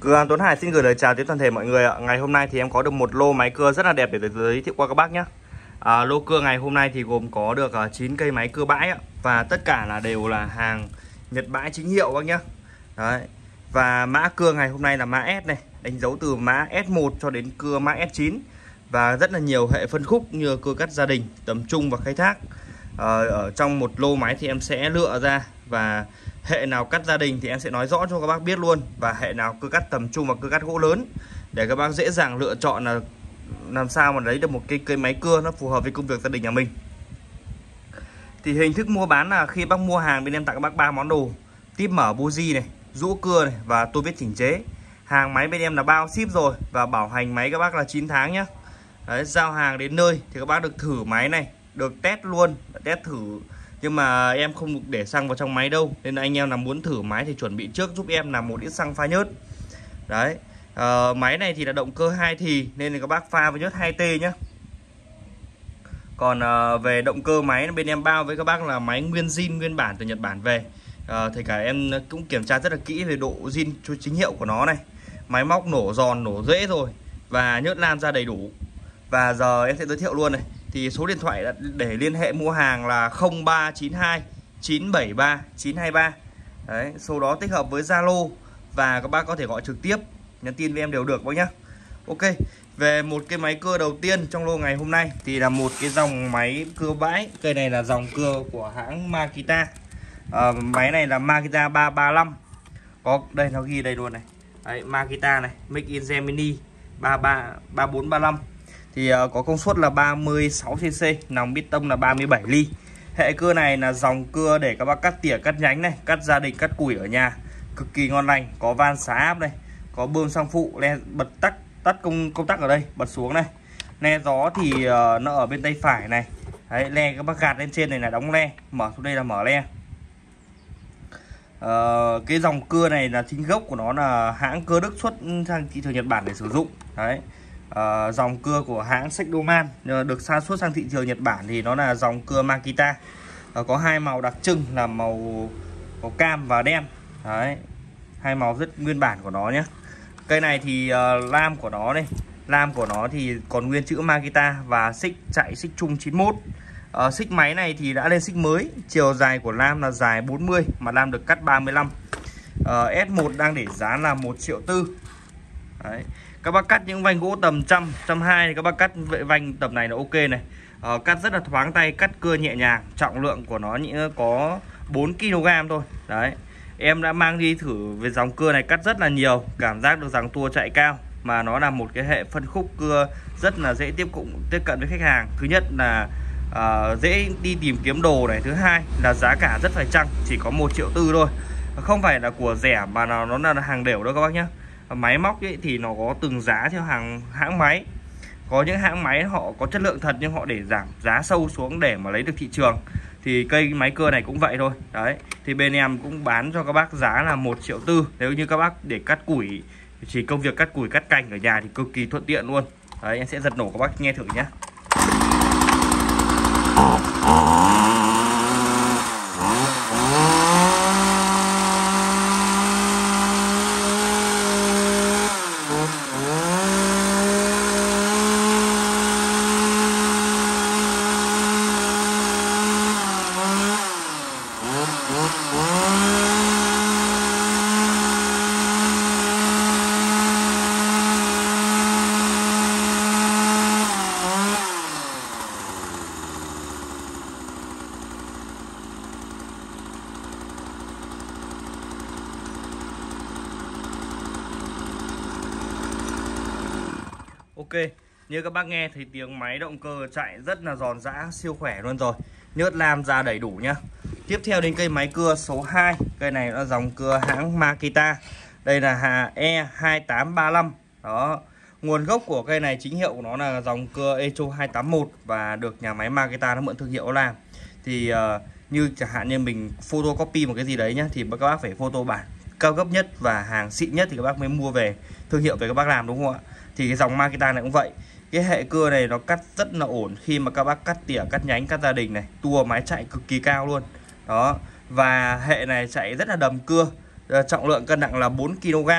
Cửa hàng Tuấn Hải xin gửi lời chào tới toàn thể mọi người ạ. Ngày hôm nay thì em có được một lô máy cưa rất là đẹp để giới thiệu qua các bác nhé. À, lô cưa ngày hôm nay thì gồm có được à, 9 cây máy cưa bãi ạ. Và tất cả là đều là hàng Nhật bãi chính hiệu bác nhé. Đấy. Và mã cưa ngày hôm nay là mã S này, đánh dấu từ mã S1 cho đến cưa mã S9 và rất là nhiều hệ phân khúc như cưa cắt gia đình, tầm trung và khai thác. À, ở trong một lô máy thì em sẽ lựa ra và hệ nào cắt gia đình thì em sẽ nói rõ cho các bác biết luôn. Và hệ nào cứ cắt tầm trung và cứ cắt gỗ lớn. Để các bác dễ dàng lựa chọn là làm sao mà lấy được một cái cây máy cưa nó phù hợp với công việc gia đình nhà mình. Thì hình thức mua bán là khi bác mua hàng bên em tặng các bác ba món đồ. Tiếp mở buji này rũ cưa này và tôi viết chỉnh chế. Hàng máy bên em là bao ship rồi và bảo hành máy các bác là 9 tháng nhá. Đấy, giao hàng đến nơi thì các bác được thử máy này được test luôn test thử nhưng mà em không được để xăng vào trong máy đâu nên là anh em là muốn thử máy thì chuẩn bị trước giúp em là một ít xăng pha nhớt. Đấy à, máy này thì là động cơ hai thì nên là các bác pha với nhớt 2T nhá. Còn à, về động cơ máy bên em bao với các bác là máy nguyên zin nguyên bản từ Nhật Bản về. À, thì cả em cũng kiểm tra rất là kỹ về độ zin chính hiệu của nó này. Máy móc nổ giòn nổ dễ rồi và nhớt lan ra đầy đủ. Và giờ em sẽ giới thiệu luôn này thì số điện thoại để liên hệ mua hàng là 0392 973 923 Đấy, số đó tích hợp với Zalo và các bác có thể gọi trực tiếp nhắn tin với em đều được bác nhá. Ok về một cái máy cưa đầu tiên trong lô ngày hôm nay thì là một cái dòng máy cưa bãi. Cây này là dòng cưa của hãng Makita. À, máy này là Makita 335 có đây nó ghi đây luôn này. Đấy, Makita này Make in Gemini 33 3435 thì ờ, có công suất là 36cc nòng bít tông là 37 ly. Hệ cưa này là dòng cưa để các bác cắt tỉa cắt nhánh này cắt gia đình cắt củi ở nhà. Cực kỳ ngon lành có van xá áp đây có bơm sang phụ lên bật tắt tắt công công tắc ở đây bật xuống này. Le gió thì uh, nó ở bên tay phải này. Đấy le các bác gạt lên trên này là đóng le mở xuống đây là mở le. Uh, cái dòng cưa này là chính gốc của nó là hãng cưa đức xuất sang thị trường nhật bản để sử dụng. Đấy uh, dòng cưa của hãng Sekdoman ờ, được sản xuất sang thị trường Nhật Bản thì nó là dòng cưa Makita. Uh, có hai màu đặc trưng là màu màu cam và đen. Đấy hai màu rất nguyên bản của nó nhé. Cây này thì uh, lam của nó đây. Lam của nó thì còn nguyên chữ Makita và xích chạy xích chung 91 uh, xích máy này thì đã lên xích mới. Chiều dài của lam là dài 40 mà lam được cắt 35 uh, S1 đang để giá là 1 triệu tư. Đấy các bác cắt những vành gỗ tầm trăm trăm hai thì các bác cắt vệ vành tầm này là ok này. Ờ, cắt rất là thoáng tay cắt cưa nhẹ nhàng trọng lượng của nó những có 4 kg thôi. Đấy. Em đã mang đi thử về dòng cưa này cắt rất là nhiều cảm giác được rằng tua chạy cao mà nó là một cái hệ phân khúc cưa rất là dễ tiếp cận tiếp cận với khách hàng. Thứ nhất là uh, dễ đi tìm kiếm đồ này thứ hai là giá cả rất phải chăng chỉ có một triệu tư thôi. Không phải là của rẻ mà nó là hàng đều đâu các bác nhé máy móc ấy thì nó có từng giá theo hàng, hãng máy. Có những hãng máy họ có chất lượng thật nhưng họ để giảm giá sâu xuống để mà lấy được thị trường. Thì cây máy cưa này cũng vậy thôi. Đấy, thì bên em cũng bán cho các bác giá là một triệu tư. Nếu như các bác để cắt củi, chỉ công việc cắt củi, cắt cành ở nhà thì cực kỳ thuận tiện luôn. Đấy, em sẽ giật nổ các bác nghe thử nhé. Ok như các bác nghe thì tiếng máy động cơ chạy rất là giòn giã siêu khỏe luôn rồi. Nhớt lam ra đầy đủ nhá. Tiếp theo đến cây máy cưa số 2 cây này là dòng cưa hãng Makita. Đây là E2835 đó. Nguồn gốc của cây này chính hiệu của nó là dòng cưa Echo 281 và được nhà máy Makita nó mượn thương hiệu làm. Thì uh, như chẳng hạn như mình photocopy một cái gì đấy nhá thì các bác phải photo bản cao cấp nhất và hàng xịn nhất thì các bác mới mua về thương hiệu về các bác làm đúng không ạ? Thì cái dòng Makita này cũng vậy. Cái hệ cưa này nó cắt rất là ổn khi mà các bác cắt tỉa cắt nhánh cắt gia đình này. Tua máy chạy cực kỳ cao luôn. Đó. Và hệ này chạy rất là đầm cưa. Ờ, trọng lượng cân nặng là 4 kg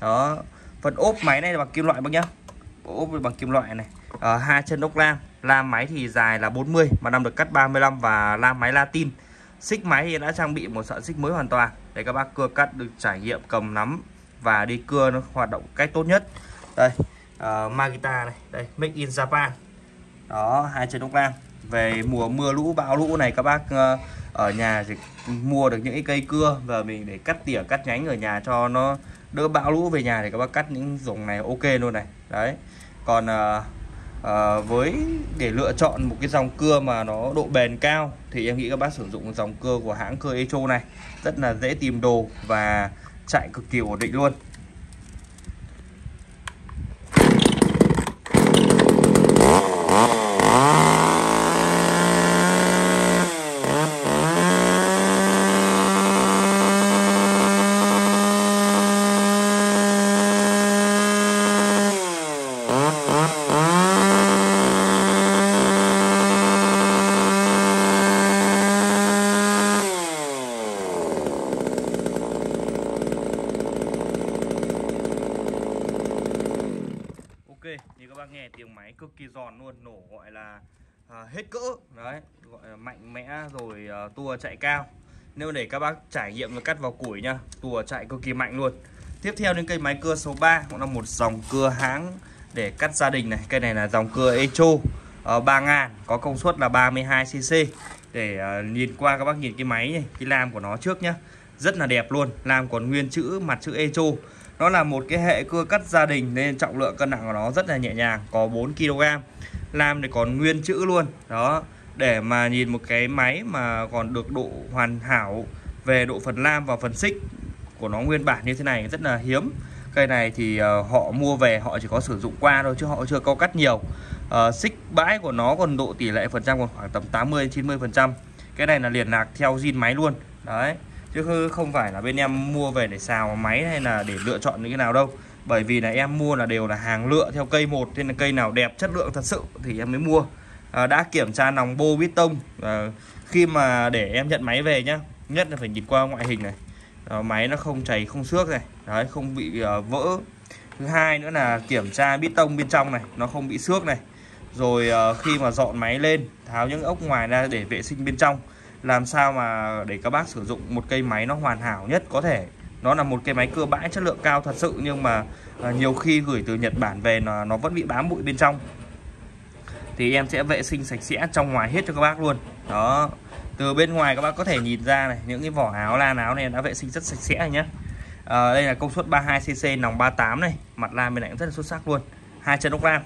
đó. Phần ốp máy này là bằng kim loại bác nhá. Ốp bằng kim loại này. À, hai chân ốc lam. Lam máy thì dài là 40 mà năm được cắt 35 và lam máy latin xích máy thì đã trang bị một sợi xích mới hoàn toàn để các bác cưa cắt được trải nghiệm cầm nắm và đi cưa nó hoạt động cách tốt nhất. Đây uh, Magita này đây Make in Japan. Đó hai chân ốc lam. Về mùa mưa lũ bão lũ này các bác uh, ở nhà thì mua được những cái cây cưa và mình để cắt tỉa cắt nhánh ở nhà cho nó đỡ bão lũ. Về nhà thì các bác cắt những dùng này ok luôn này. Đấy. Còn uh, à, với để lựa chọn một cái dòng cưa mà nó độ bền cao thì em nghĩ các bác sử dụng dòng cưa của hãng cưa Echo này rất là dễ tìm đồ và chạy cực kỳ ổn định luôn bác nghe tiếng máy cực kỳ giòn luôn nổ gọi là à, hết cỡ. Đấy gọi là mạnh mẽ rồi à, tua chạy cao. Nếu để các bác trải nghiệm và cắt vào củi nhá tua chạy cực kỳ mạnh luôn. Tiếp theo đến cây máy cưa số 3 cũng là một dòng cưa hãng để cắt gia đình này. Cây này là dòng cưa Echo à, uh, 3000 có công suất là 32cc để uh, nhìn qua các bác nhìn cái máy này cái lam của nó trước nhá rất là đẹp luôn. Lam còn nguyên chữ mặt chữ Echo nó là một cái hệ cưa cắt gia đình nên trọng lượng cân nặng của nó rất là nhẹ nhàng có 4 kg. Lam thì còn nguyên chữ luôn. Đó để mà nhìn một cái máy mà còn được độ hoàn hảo về độ phần lam và phần xích của nó nguyên bản như thế này rất là hiếm. Cây này thì uh, họ mua về họ chỉ có sử dụng qua thôi chứ họ chưa có cắt nhiều. Uh, xích bãi của nó còn độ tỷ lệ phần trăm còn khoảng tầm 80 90 phần trăm. Cái này là liền lạc theo zin máy luôn. Đấy chứ không phải là bên em mua về để xào máy hay là để lựa chọn những cái nào đâu. Bởi vì là em mua là đều là hàng lựa theo cây một nên là cây nào đẹp chất lượng thật sự thì em mới mua. À, đã kiểm tra nòng bô bít tông à, khi mà để em nhận máy về nhá nhất là phải nhìn qua ngoại hình này. À, máy nó không chảy không xước này. Đấy không bị uh, vỡ. Thứ hai nữa là kiểm tra bít tông bên trong này nó không bị xước này. Rồi uh, khi mà dọn máy lên tháo những ốc ngoài ra để vệ sinh bên trong làm sao mà để các bác sử dụng một cây máy nó hoàn hảo nhất có thể? Nó là một cây máy cưa bãi chất lượng cao thật sự nhưng mà à, nhiều khi gửi từ Nhật Bản về là nó vẫn bị bám bụi bên trong. Thì em sẽ vệ sinh sạch sẽ trong ngoài hết cho các bác luôn. Đó. Từ bên ngoài các bác có thể nhìn ra này những cái vỏ áo lan áo này đã vệ sinh rất sạch sẽ rồi nhé à, ờ, đây là công suất 32cc nòng 38 này. Mặt lan bên này cũng rất là xuất sắc luôn. Hai chân ốc lam.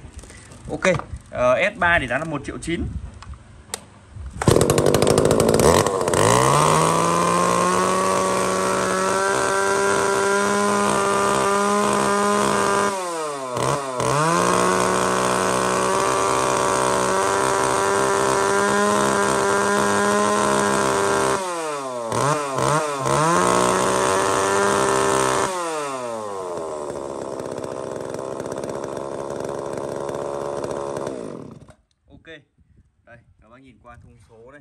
Ok. Ờ, uh, S3 thì giá là 1 triệu 9 thông số này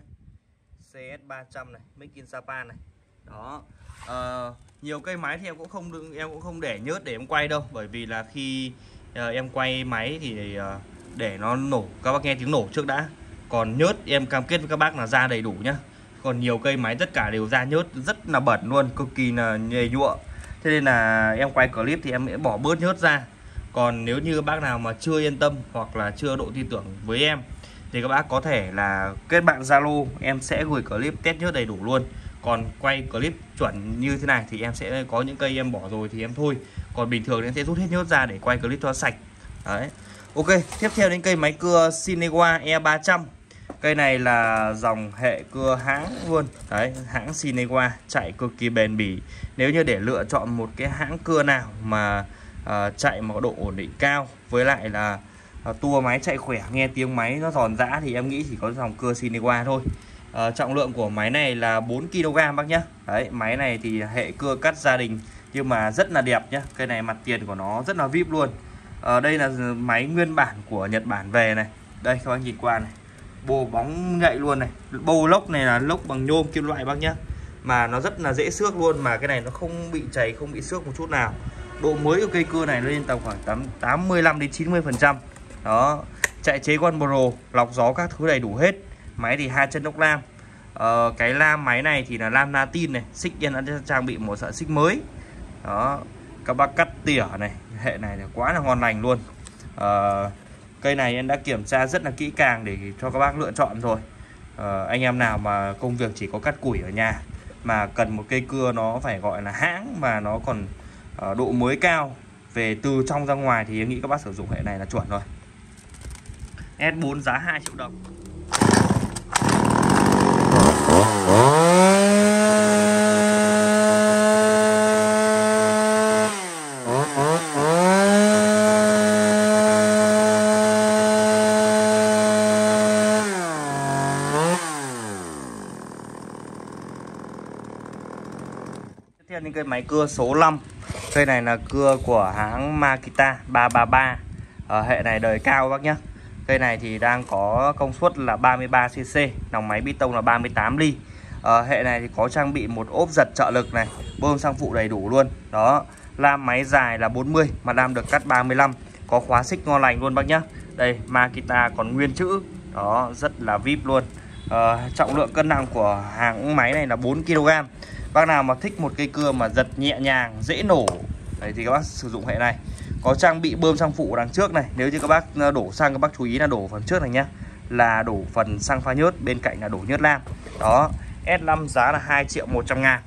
kin sapa này. Đó à, nhiều cây máy thì em cũng không em cũng không để nhớt để em quay đâu bởi vì là khi à, em quay máy thì à, để nó nổ các bác nghe tiếng nổ trước đã. Còn nhớt em cam kết với các bác là ra đầy đủ nhá. Còn nhiều cây máy tất cả đều ra nhớt rất là bẩn luôn cực kỳ là nhầy nhụa. Thế nên là em quay clip thì em sẽ bỏ bớt nhớt ra. Còn nếu như bác nào mà chưa yên tâm hoặc là chưa độ tin tưởng với em thì các bác có thể là kết bạn Zalo em sẽ gửi clip test nhớt đầy đủ luôn. Còn quay clip chuẩn như thế này thì em sẽ có những cây em bỏ rồi thì em thôi. Còn bình thường em sẽ rút hết nhớt ra để quay clip cho sạch. Đấy. Ok tiếp theo đến cây máy cưa Sinewa E300 cây này là dòng hệ cưa hãng luôn. Đấy hãng Sinewa chạy cực kỳ bền bỉ. Nếu như để lựa chọn một cái hãng cưa nào mà uh, chạy một độ ổn định cao với lại là Ờ, à, tua máy chạy khỏe nghe tiếng máy nó giòn giã thì em nghĩ chỉ có dòng cưa Sinewa thôi. À, trọng lượng của máy này là 4 kg bác nhá. Đấy máy này thì hệ cưa cắt gia đình nhưng mà rất là đẹp nhá. Cây này mặt tiền của nó rất là vip luôn. À, đây là máy nguyên bản của Nhật Bản về này. Đây các bác nhìn qua này. Bồ bóng nhạy luôn này. Bô lốc này là lốc bằng nhôm kim loại bác nhá. Mà nó rất là dễ xước luôn mà cái này nó không bị chảy không bị xước một chút nào. Độ mới của cây cưa này lên tầm khoảng 8, 85 đến 90 phần trăm đó chạy chế con pro lọc gió các thứ đầy đủ hết. Máy thì hai chân ốc lam. Ờ, cái lam máy này thì là lam natin này xích yên đã trang bị một sợi xích mới. Đó các bác cắt tỉa này hệ này thì quá là ngon lành luôn. Ờ, cây này em đã kiểm tra rất là kỹ càng để cho các bác lựa chọn rồi. Ờ, anh em nào mà công việc chỉ có cắt củi ở nhà mà cần một cây cưa nó phải gọi là hãng mà nó còn ờ, độ mới cao về từ trong ra ngoài thì em nghĩ các bác sử dụng hệ này là chuẩn rồi. S4 giá 2 triệu đồng. Tiếp theo những cây máy cưa số 5 Cây này là cưa của hãng Makita 333 ở Hệ này đời cao bác nhé Cây này thì đang có công suất là 33cc Nòng máy bê tông là 38 ly. À, Hệ này thì có trang bị một ốp giật trợ lực này Bơm sang phụ đầy đủ luôn. Đó Lam máy dài là 40 Mà lam được cắt 35 Có khóa xích ngon lành luôn bác nhá. Đây Makita còn nguyên chữ. Đó rất là vip luôn. À, Trọng lượng cân nặng của hãng máy này là 4kg Bác nào mà thích một cây cưa mà giật nhẹ nhàng, dễ nổ Đấy thì các bác sử dụng hệ này. Có trang bị bơm xăng phụ đằng trước này. Nếu như các bác ờ, đổ xăng các bác chú ý là đổ phần trước này nhá. Là đổ phần xăng pha nhớt, Bên cạnh là đổ nhớt lam. Đó S5 giá là 2 triệu 100 ngàn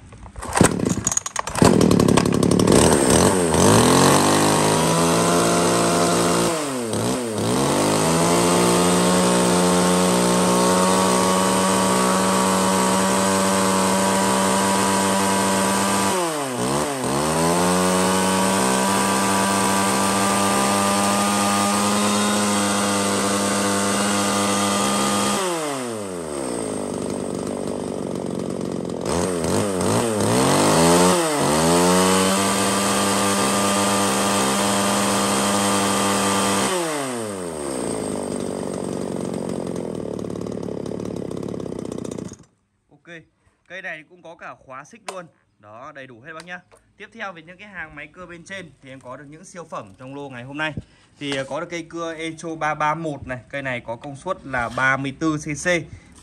cây này cũng có cả khóa xích luôn. Đó đầy đủ hết bác nhá. Tiếp theo về những cái hàng máy cưa bên trên thì em có được những siêu phẩm trong lô ngày hôm nay. Thì ờ, có được cây cưa Echo 331 này. Cây này có công suất là 34 cc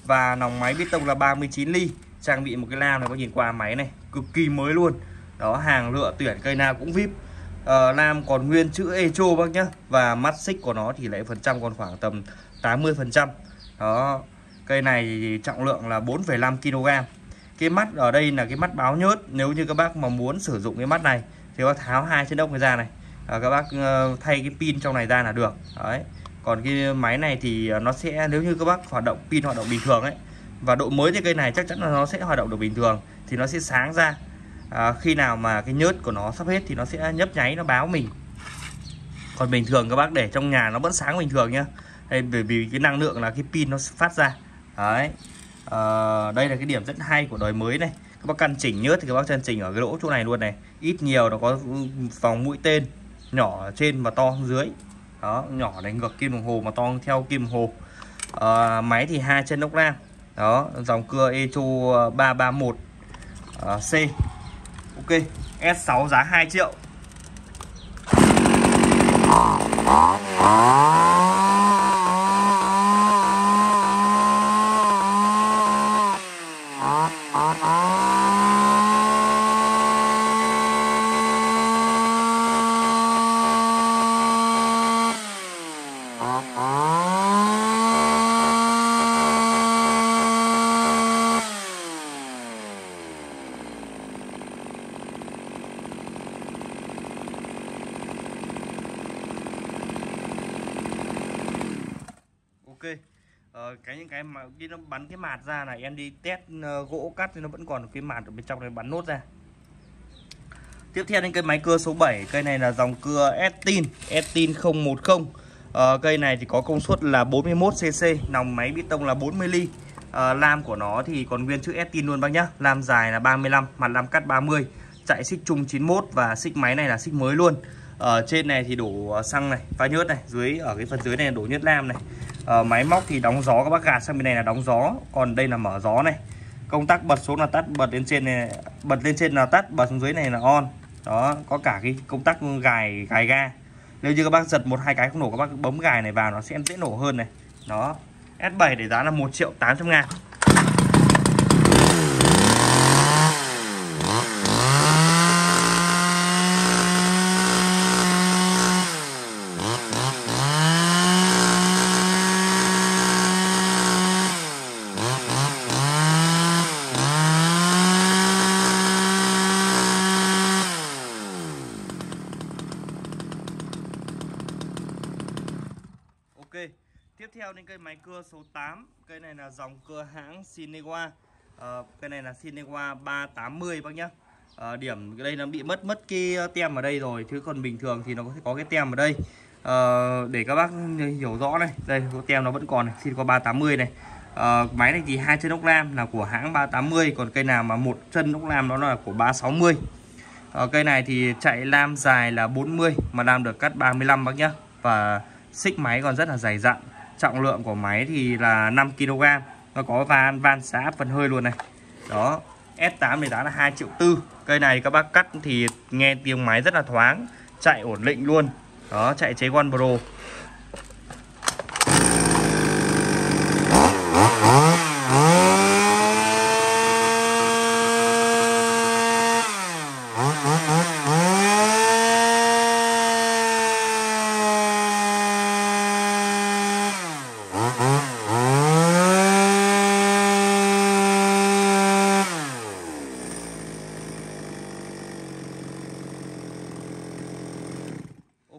và nòng máy bê tông là 39 ly. Trang bị một cái lam này có nhìn qua máy này cực kỳ mới luôn. Đó hàng lựa tuyển cây nào cũng vip. Uh, lam còn nguyên chữ Echo bác nhá. Và mắt xích của nó thì lại phần trăm còn khoảng tầm 80 phần trăm. Đó cây này trọng lượng là 4,5 kg cái mắt ở đây là cái mắt báo nhớt. Nếu như các bác mà muốn sử dụng cái mắt này thì các bác tháo hai chân ốc này ra này. À, các bác ờ, thay cái pin trong này ra là được. Đấy. Còn cái máy này thì ờ, nó sẽ nếu như các bác hoạt động pin hoạt động bình thường ấy và độ mới thì cây này chắc chắn là nó sẽ hoạt động được bình thường thì nó sẽ sáng ra. À, khi nào mà cái nhớt của nó sắp hết thì nó sẽ nhấp nháy nó báo mình. Còn bình thường các bác để trong nhà nó vẫn sáng bình thường nhá. Bởi vì cái năng lượng là cái pin nó phát ra. Đấy à, đây là cái điểm rất hay của đời mới này. Các bác căn chỉnh nhớt thì các bác chân chỉnh ở cái lỗ chỗ này luôn này. Ít nhiều nó có vòng mũi tên nhỏ trên và to dưới. Đó nhỏ này ngược kim đồng hồ mà to theo kim đồng hồ. À, máy thì hai chân ốc lam đó dòng cưa Echo 331 à, C. Ok S6 giá 2 triệu ok cái những cái mà khi nó bắn cái mạt ra này em đi test ờ, gỗ cắt thì nó vẫn còn cái mạt ở bên trong này bắn nốt ra. Tiếp theo đến cây máy cưa số 7 cây này là dòng cưa Estin Estin 010 à, ờ, cây này thì có công suất là 41 cc nòng máy bê tông là 40 ly. À, lam của nó thì còn nguyên chữ Estin luôn bác nhá. Lam dài là 35 mặt lam cắt 30 chạy xích chung 91 và xích máy này là xích mới luôn. Ở trên này thì đổ xăng này pha nhớt này dưới ở cái phần dưới này đổ nhớt lam này uh, máy móc thì đóng gió các bác gạt sang bên này là đóng gió. Còn đây là mở gió này. Công tắc bật xuống là tắt bật lên trên này bật lên trên là tắt bật xuống dưới này là on. Đó có cả cái công tắc gài gài ga. Nếu như các bác giật một hai cái không nổ các bác bấm gài này vào nó sẽ dễ nổ hơn này. Đó. S7 để giá là 1 triệu 800 ngàn Ok, tiếp theo đến cây máy cưa số 8 Cây này là dòng cưa hãng Sinewa à, ờ, Cây này là Sinewa 380 bác nhá. À, Điểm đây nó bị mất mất cái ờ, tem ở đây rồi. Chứ còn bình thường thì nó có có cái tem ở đây. À, Để các bác hiểu rõ này. Đây, có tem nó vẫn còn này. Sinewa 380 này. À, Máy này thì hai chân ốc lam là của hãng 380 Còn cây nào mà một chân ốc lam đó là của 360 à, Cây này thì chạy lam dài là 40 Mà lam được cắt 35 bác nhá. Và xích máy còn rất là dày dặn trọng lượng của máy thì là 5 kg nó có van van xá phần hơi luôn này. Đó S8 này giá là 2 triệu tư. Cây này các bác cắt thì nghe tiếng máy rất là thoáng, chạy ổn định luôn. Đó, chạy chế One Pro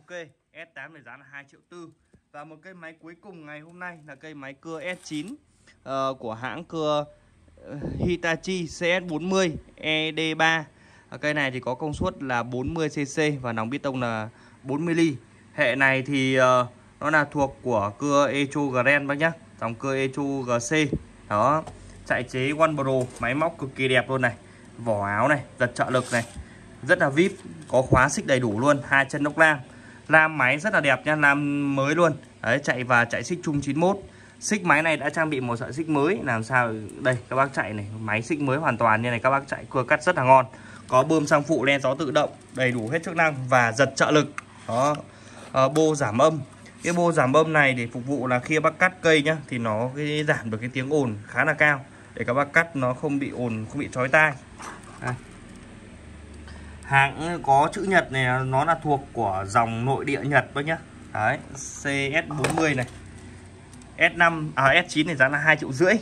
Ok, S8 này giá là 2 triệu tư. Và một cây máy cuối cùng ngày hôm nay là cây máy cưa S9 uh, của hãng cưa ờ, Hitachi CS40 ED3 uh, Cây này thì có công suất là 40cc và nòng bê tông là 40mm Hệ này thì uh, nó là thuộc của cưa Echo Grand bác nhá. Dòng cưa Echo GC Đó, chạy chế One Pro, máy móc cực kỳ đẹp luôn này. Vỏ áo này, giật trợ lực này. Rất là vip có khóa xích đầy đủ luôn hai chân ốc lam lam máy rất là đẹp nha lam mới luôn. Đấy chạy và chạy xích chung 91 xích máy này đã trang bị một sợi xích mới làm sao đây các bác chạy này máy xích mới hoàn toàn như này các bác chạy cưa cắt rất là ngon. Có bơm sang phụ len gió tự động đầy đủ hết chức năng và giật trợ lực. Đó. À, bô giảm âm. Cái bô giảm âm này để phục vụ là khi bác cắt cây nhá thì nó cái giảm được cái tiếng ồn khá là cao để các bác cắt nó không bị ồn không bị chói tai. À hãng có chữ Nhật này, nó là thuộc của dòng nội địa Nhật thôi nhá. Đấy CS40 này. S5 à S9 này giá là hai triệu rưỡi.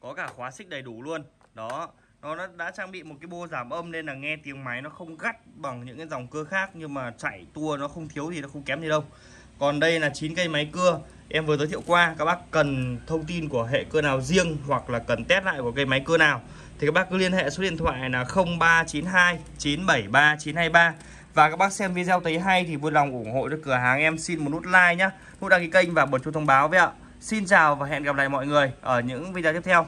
Có cả khóa xích đầy đủ luôn. Đó, nó đã trang bị một cái bô giảm âm nên là nghe tiếng máy nó không gắt bằng những cái dòng cưa khác, nhưng mà chạy tua nó không thiếu gì nó không kém gì đâu. Còn đây là 9 cây máy cưa. Em vừa giới thiệu qua, các bác cần thông tin của hệ cưa nào riêng hoặc là cần test lại của cây máy cưa nào, thì các bác cứ liên hệ số điện thoại là 0392 973 923 và các bác xem video thấy hay thì vui lòng ủng hộ cho cửa hàng em xin một nút like nhá. Nút đăng ký kênh và bật chuông thông báo với ạ. Xin chào và hẹn gặp lại mọi người ở những video tiếp theo.